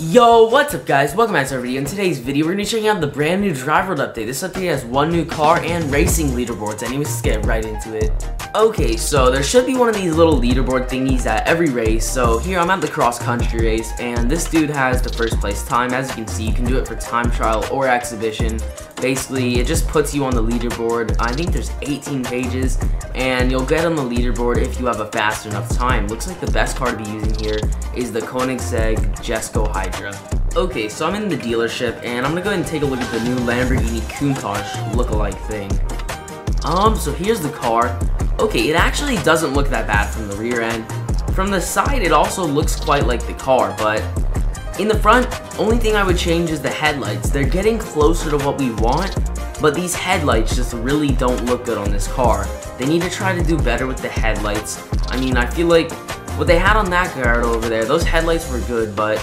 Yo, what's up guys? Welcome back to our video. In today's video, we're to be checking out the brand new driver update. This update has one new car and racing leaderboards. Anyways, let's get right into it. Okay, so there should be one of these little leaderboard thingies at every race. So here, I'm at the cross country race, and this dude has the first place time. As you can see, you can do it for time trial or exhibition. Basically, it just puts you on the leaderboard. I think there's 18 pages, and you'll get on the leaderboard if you have a fast enough time. Looks like the best car to be using here is the Koenigsegg Jesko Hydra. Okay, so I'm in the dealership, and I'm gonna go ahead and take a look at the new Lamborghini Countach look-alike thing. Um, so here's the car. Okay, it actually doesn't look that bad from the rear end. From the side, it also looks quite like the car, but in the front, only thing I would change is the headlights. They're getting closer to what we want, but these headlights just really don't look good on this car. They need to try to do better with the headlights. I mean, I feel like what they had on that car over there, those headlights were good, but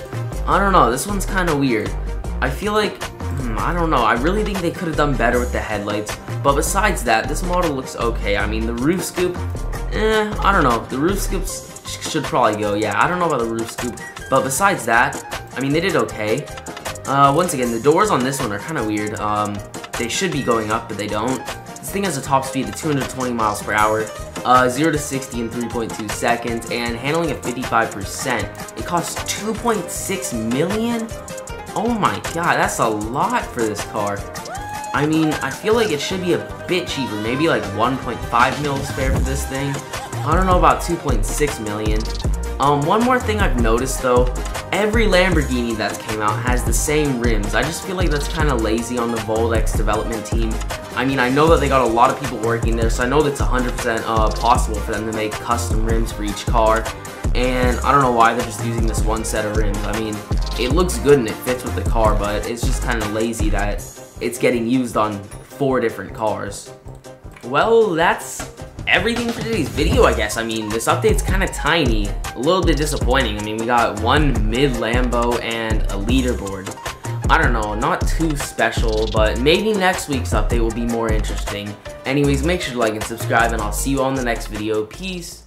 I don't know, this one's kind of weird. I feel like, hmm, I don't know, I really think they could have done better with the headlights, but besides that, this model looks okay. I mean, the roof scoop, eh, I don't know, the roof scoop should probably go, yeah, I don't know about the roof scoop, but besides that, I mean, they did okay. Uh, once again, the doors on this one are kind of weird. Um, they should be going up, but they don't. This thing has a top speed of 220 miles per hour, uh, 0 to 60 in 3.2 seconds, and handling at 55%. It costs 2.6 million? Oh my god, that's a lot for this car. I mean, I feel like it should be a bit cheaper, maybe like 1.5 mil spare for this thing. I don't know about 2.6 million. Um, one more thing I've noticed though, every Lamborghini that came out has the same rims. I just feel like that's kind of lazy on the Voldex development team. I mean, I know that they got a lot of people working there, so I know that's 100% uh, possible for them to make custom rims for each car. And I don't know why they're just using this one set of rims. I mean, it looks good and it fits with the car, but it's just kind of lazy that it's getting used on four different cars. Well, that's everything for today's video, I guess. I mean, this update's kind of tiny, a little bit disappointing. I mean, we got one mid-Lambo and a leaderboard. I don't know, not too special, but maybe next week's update will be more interesting. Anyways, make sure to like and subscribe, and I'll see you on the next video. Peace.